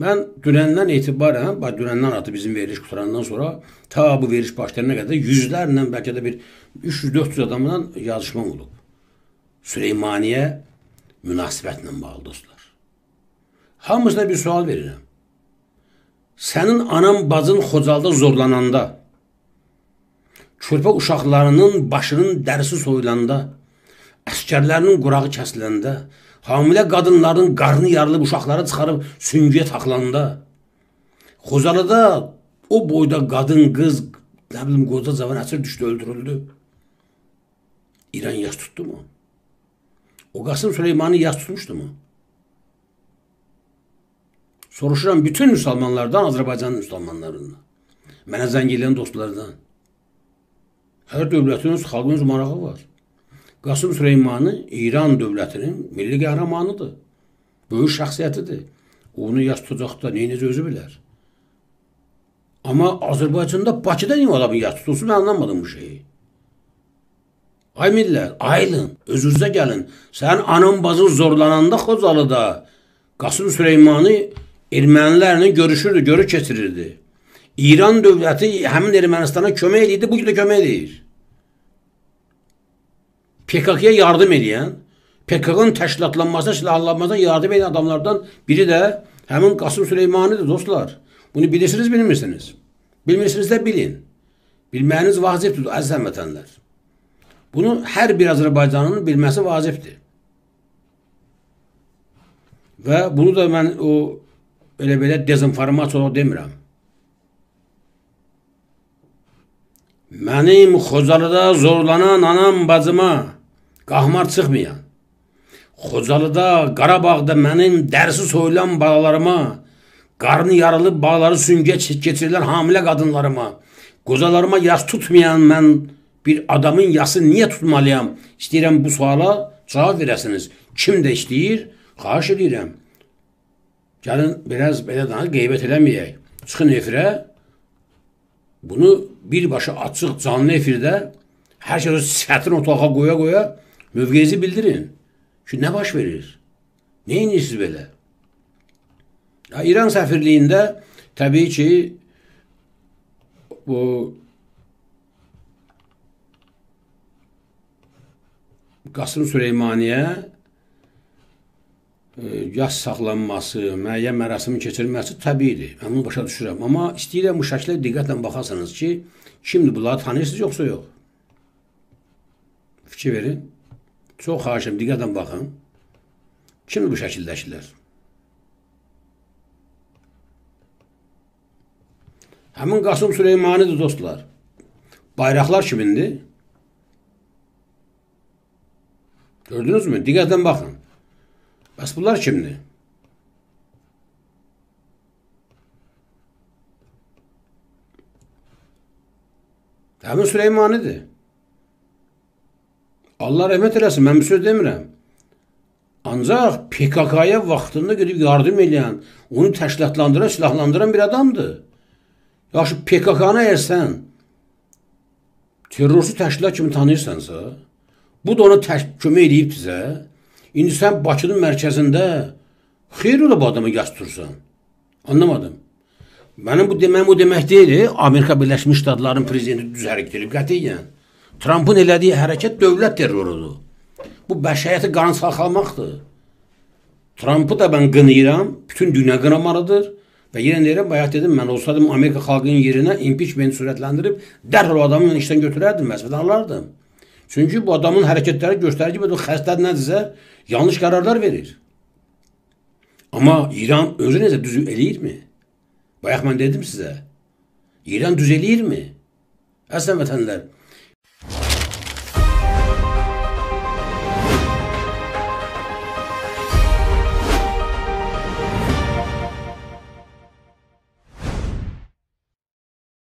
Mən dünəndən etibarən, bax dünəndən artıq bizim veriliş qutarandan sonra ta bu veriliş başlarına qədər yüzlərlə, bəlkə də bir 300-400 adamla yazışmam olub. Süleymaniyə münasibətlə bağlı dostlar. Hamısına bir sual verirəm. Sənin anan bacın Xocalda zorlananda, körpə uşaqlarının başının dərisi soyulanda, əskərlərinin qurağı kəsiləndə, hamilə qadınların qarnı yarılıb uşaqları çıxarıb süngüyə taxılanda, Xozalıda o boyda qadın, qız, nə bilim, qoca cavan əsir düşdü, öldürüldü. İran yas tutdu mu? O Qasım Süleymanı yas tutmuşdu mu? Soruşuram bütün müsəlmanlardan, Azərbaycanın müsəlmanlarından. Mənə zəng edən dostlardan. Hər dövlətin öz xalqın öz marağı var. Qasım Süleymanı İran dövlətinin milli qəhrəmanıdır. Böyük şəxsiyyətidir. Onu yas tutacaq da neyiniz özü bilər. Amma Azərbaycanda Bakıda niyə adamı yas tutulsun, mən anlamadım bu şeyi. Ay millət, ayılın, özünüzə gəlin. Sənin anan bazın zorlananda Xocalıda Qasım Süleymanı ermənilərlə görüşürdü, görüş keçirirdi. İran dövləti həmin Ermənistana kömək edirdi, bu gün də kömək edir. PKK-ya yardım edən, PKK-nın təşkilatlanmasına, silahlanmasına yardım edən adamlardan biri də həmin Qasım Süleymanidir, dostlar. Bunu bilirsiniz, bilmirsiniz. Bilmirsiniz də bilin. Bilməyiniz vacibdir, əziz həmvətənlər. Bunu hər bir Azərbaycanın bilməsi vacibdir. Və bunu da mən o belə-belə dezinformasiya olaraq demirəm. Mənim Xocalıda zorlanan anam bacıma qahmar çıxmayan, Xocalıda, Qarabağda mənim dərsi soyulan balalarıma, qarnı yarılıb balaları süngə keçirilən hamilə qadınlarıma, qozalarıma yas tutmayan mən bir adamın yası niyə tutmalıyam? İstəyirəm bu suala cavab verəsiniz. Kim də istəyir? Xahiş edirəm. Gəlin biraz belə danış, qeybət eləməyək. Çıxın efirə. Bunu birbaşa açıq canlı efirdə hər şey sifətini otağa qoya-qoya Mövqeyinizi bildirin. Ki, nə baş verir? İnirsiniz belə? Ya, İran səfirliyində təbii ki, bu Qasım Süleymaniyə e, yas saxlanması, müəyyən mərasimin keçirilməsi təbiidir. Mən bunu başa düşürəm. Amma istəyirəm bu şəklə diqqətlə baxarsınız ki, kimdir bunları tanıyırsınız yoxsa yox? Fikir verin. Çox xahişim, diqqətlə baxın. Kimdir bu şəkildəkilər? Həmin Qasım Süleymanidir dostlar. Bayraqlar kimindir? Gördünüz mü? Diqqətlə baxın. Bəs bunlar kimdir? Həmin Süleymanidir. Allah rəhmət eləsin, mən bir söz demirəm. Ancaq PKK-ya vaxtında gedib yardım edən, onu təşkilatlandıran, silahlandıran bir adamdır. Yaxşı, PKK-nı əgər sən terrorçu təşkilat kimi tanıyırsansa, bu da ona kömək edib bizə, indi sən Bakının mərkəzində xeyr ola bu adamı yastursan. Anlamadım. Mənim bu deməm o demək deyil, Amerika Birləşmiş Ştatlarının prezidenti düz hərəkət edib, qətiyyən. Trumpın elədiyi hərəkət dövlət terrorudur. Bu bəşəriyyəti qan saxlamaqdır. Trumpı da mən qınayıram, bütün dünya qınamalıdır. Və yenə deyirəm, bayaq dedim, mən olsaydım Amerika xalqının yerinə impeachment sürətləndirib dərhal adamı mən işdən götürərdim, məsələn alardım. Çünki bu adamın hərəkətləri göstərir ki, bu xəstə nədirsə, yanlış qərarlar verir. Amma İran özü necə düz eləyirmi? Bayaq mən dedim sizə. İran düz eləyirmi? Əslən vətənlər,